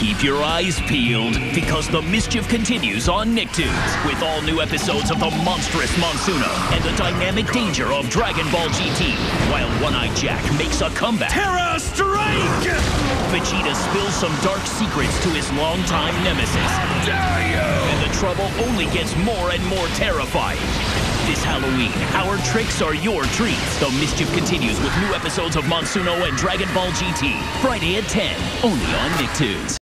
Keep your eyes peeled because the mischief continues on Nicktoons with all new episodes of the monstrous Monsuno and the dynamic danger of Dragon Ball GT, while One-Eye Jack makes a comeback. Terra Strike! Vegeta spills some dark secrets to his longtime nemesis. Dare you! And the trouble only gets more and more terrifying. This Halloween, our tricks are your treats. The mischief continues with new episodes of Monsuno and Dragon Ball GT. Friday at 10, only on Nicktoons.